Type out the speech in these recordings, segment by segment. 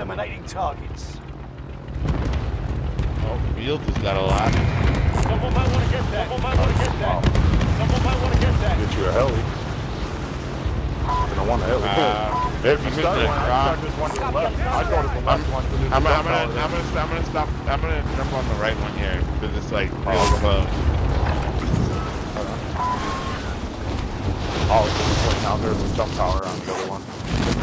eliminating targets. Oh, Fields has got a lot. Someone might want to get that. Someone might want to get that. Someone might want to get that. Get you a heli. I don't want a heli. Uh, if you I'm start gonna one, I drop. start this one to the left. I go to the I'm, left one I'm, I'm gonna. I'm gonna, I'm gonna stop. I'm gonna jump on the right one here because it's like real Oh, okay. close. Oh, it's just point out there's a jump tower on the other one.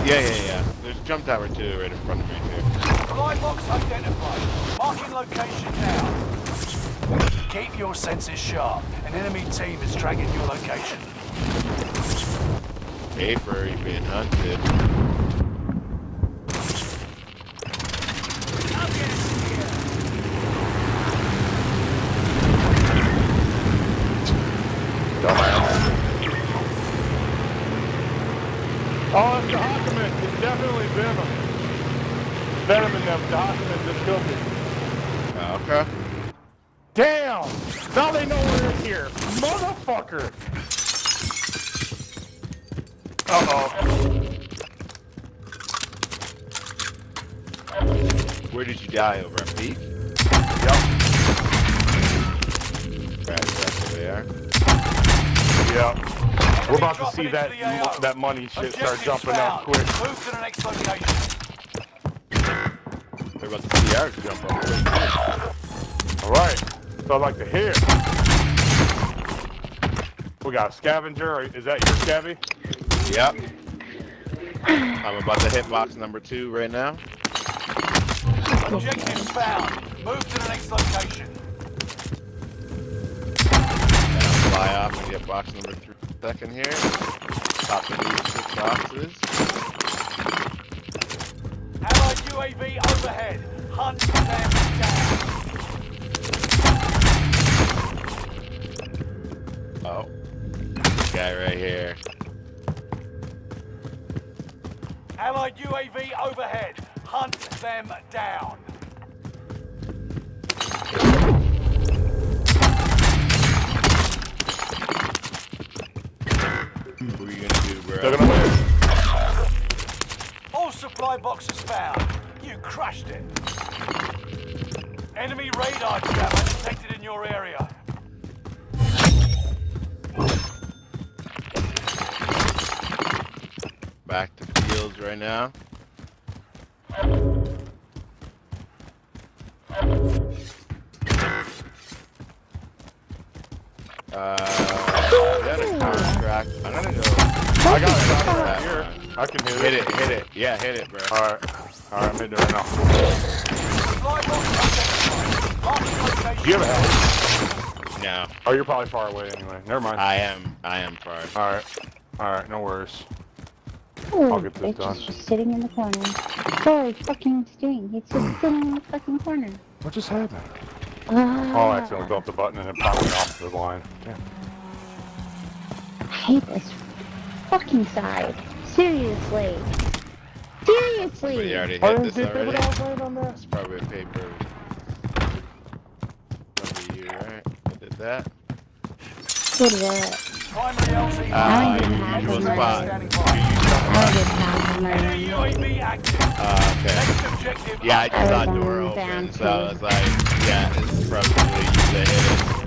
Yeah, yeah, yeah. There's a jump tower too right in front of me here. Fly box identified. Marking location now. Keep your senses sharp. An enemy team is tracking your location. Paper, you're been hunted. Dumbass. Oh, it's the Hawkman. It's definitely Venom. Venom in them. The Hawkman just killed me. Oh, okay. Damn! Now they know we're in here. Motherfucker! Uh-oh. Where did you die over at Peak? Yep. Right, that's where they are. Yep. We're about to see that that money shit start jumping up quick. Move to the next location. They're about to see ours jump up. All right. So I'd like to hear. We got a scavenger. Is that your scabby? Yep. I'm about to hit box number two right now. Objectives found. Move to the next location. Fly off and get box number three second here. Top of these six boxes. UAV overhead. Hunt them down. Oh. This guy right here. Allied UAV overhead. Hunt them down. What are you gonna do, bro? They're gonna win. All supply boxes found. You crushed it. Enemy radar jammer detected in your area. Back to fields right now. Uh, got a contract. I'm gonna go. I got it. I got it here. I can hit Hit it. it, hit it. Yeah, hit it, bro. All right. All right. I'm hitting it right now. Supply box identified. Do you have a heli? No, Oh, you're probably far away anyway. Never mind. I am. I am far. All right. All right. No worries. Ooh, I'll get this bitch done. just sitting in the corner. Sorry, fucking sting. He's just sitting in the fucking corner. What just happened? Ah, Oh, I accidentally built the button and it popped me off the line. Damn. I hate this fucking side. Seriously. Seriously. Somebody already hit did this already. on? It's probably a paper. Probably you, right? I did that. Good work. Primary LZ. Ah, didn't your usual spot. Standing Your by. usual I didn't have the Enemy money. UAV active. Uh, okay. Next objective. Yeah, I just saw a I was door open, so I was like, yeah, it's probably you that hit it.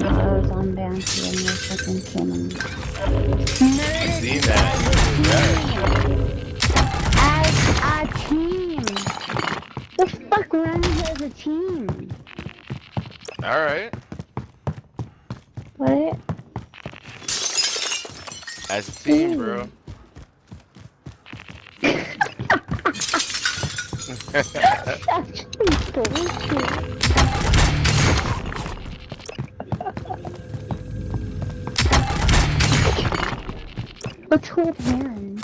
I was on bounty and you fucking a team? Alright. What? As a team, bro. That's bullshit. Let's hold hands.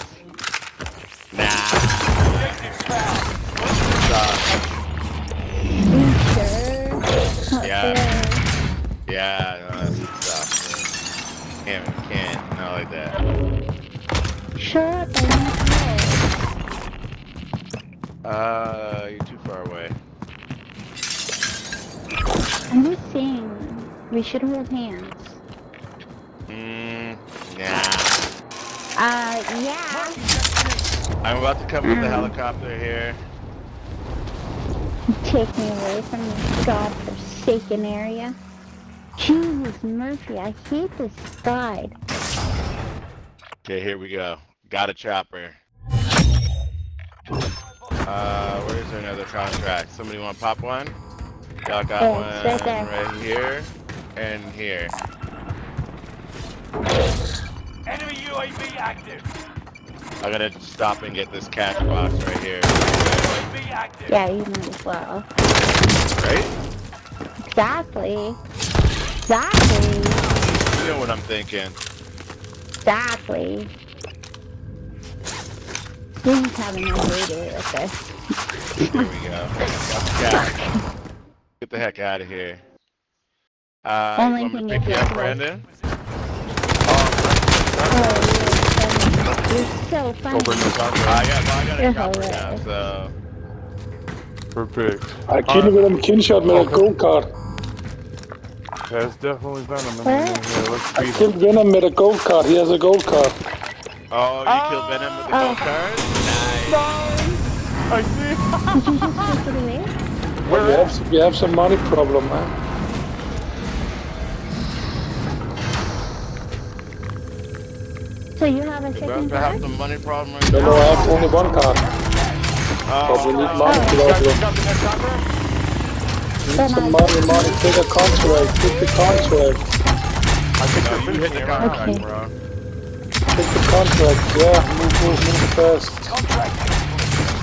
Uh, you're too far away. I'm just saying, we should hold hands. Mm, nah. Uh, yeah. I'm about to come with the helicopter here. Take me away from this godforsaken area. Jesus Murphy, I hate this guide. Okay, here we go. Got a chopper. Uh, where's another contract? Somebody want to pop one? Y'all got Oh, one it's right there. right here and here. Enemy UAV active. I'm gonna stop and get this cash box right here. UAV active. Yeah, you might as well. Right? Exactly. Exactly. You know what I'm thinking. Exactly. We just have no way to do it with this. Here we go. Cash. Get the heck out of here. Uh, Only you want me thing to pick you up, Brandon? Oh, you're, you're so funny. Open the contract. I got, well, I got You're a chopper now, hilarious. so. Perfect. I killed him with a killshot with a gold card. That's definitely Venom. in Where? there. Let's I beat him. killed Venom with a gold card. He has a gold card. Oh, you killed Venom with the ah. Oh. gold card? Nice. I see. Did you just take we, have, we have some money problem, man. So you have a You second about to have card? some money problem right No, now? no, I have only one card. But we Oh, need oh, money to You go got, to you him. got the next? Need some money, money. Take a contract. Take the contract. I think no, they're you hit finishing the it. contract, Okay. bro. Take the contract. Yeah, move, move, move fast. Contract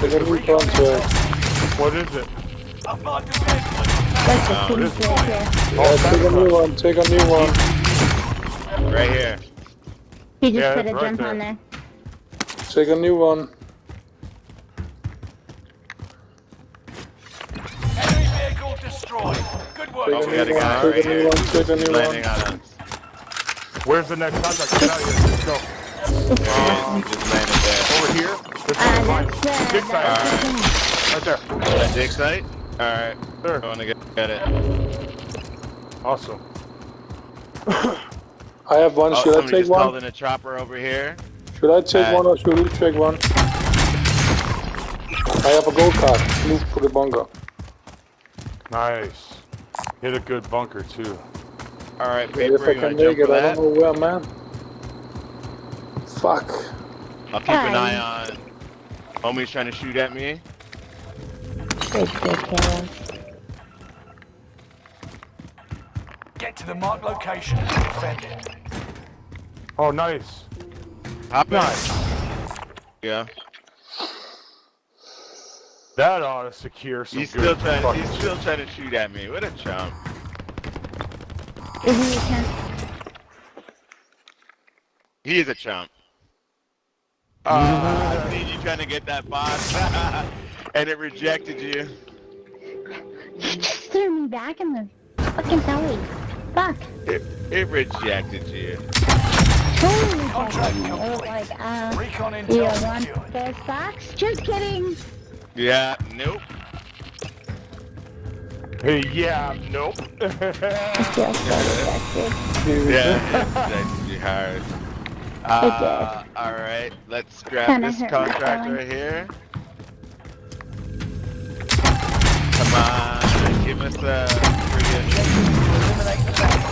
Take a new contract. What is it? I've a vehicle. That's the Oh, thing this right here. Yeah, take a new one. Take a new one. Right here. You just Yeah, put a right jump there. on there. Take a new one. Enemy vehicle destroyed. Good work. Take Oh, a we got a new guy one. right Take a here. new one. Take a new landing one. on us. Where's the next contract? Get out of here. Let's go. It's he just landed there. Over here. This Uh, is mine. that's the, Dig site. that's. Right there. That dig site? Alright. I There. wanna get, get it. Awesome. I have one. Oh, Should I take just called one? in a chopper over here. Should I take Uh, one or should you take one? I have a gold card. Move to the bunker. Nice. Hit a good bunker too. Alright, If paper, I you wanna can make it, for I that? don't know where, man. Fuck. I'll keep an eye on. Homie's trying to shoot at me. Get to the marked location and defend it. Oh, nice. Hop. Nice. Yeah. That ought to secure some He's good still trying. He's still trying to shoot at me. What a chump. Is he a chump? He is a chump. Ah, see you trying to get that box, and it rejected you. He just threw me back in the fucking belly. Fuck. It, it rejected you. Totally Contract rejected was complete. like, uh, Recon you intel want secured. those box? Just kidding. Yeah. Nope. Hey, yeah, nope. I feel so. Yeah. rejected you hard. Uh, all right. Let's grab Kinda this contract right here. Come on, give us a friggin' Eliminate the bounty.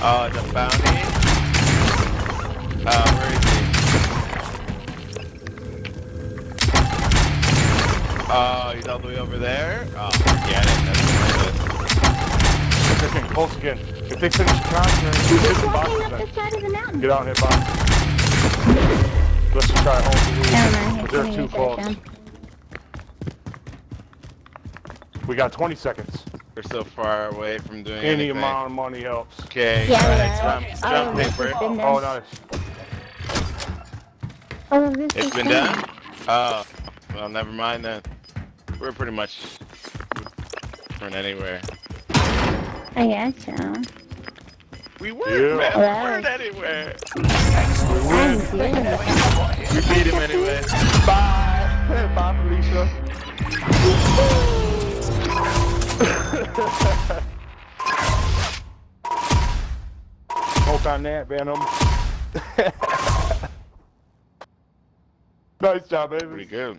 Oh, the bounty. Uh, where is he? Oh, he's all the way over there. Oh, forget it. That's They're getting close again. If they finish the contract, He's hit just the walking up the side of the mountain. Get out and hit box. Let's just try home to lose. Never mind, he's They're too close. We got 20 seconds. We're so far away from doing Any anything. amount of money helps. Okay. Yeah, all right, yeah. Jump, Oh, jump this paper. has. Oh, nice. Oh, this It's is been done. Oh, well, never mind then. We're pretty much run anywhere. I guess so. We weren't, Yeah. man. We weren't anywhere. I'm good. We beat him anyway. Bye. Bye, Felicia. smoke on that, Venom. nice job, Pretty baby. good.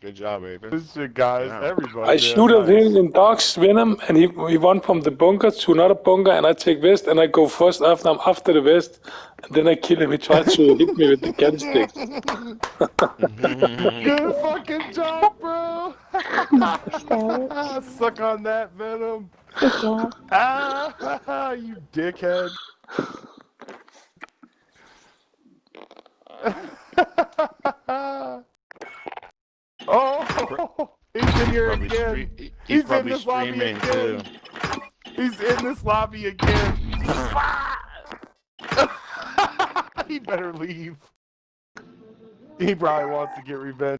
Good job, Aiden. This shit, guys. Yeah. Everybody. I shoot at nice. him in dogs, Venom, and he, he run from the bunker to another bunker, and I take west, and I go first after him after the west, and then I kill him. He tried to hit me with the gun stick. Good fucking job, bro. So, Suck on that, Venom. good job. Ah, you dickhead. Oh, he's in here again. He's he's in this lobby streaming too. again. He's in this lobby again. he better leave. He probably wants to get revenge.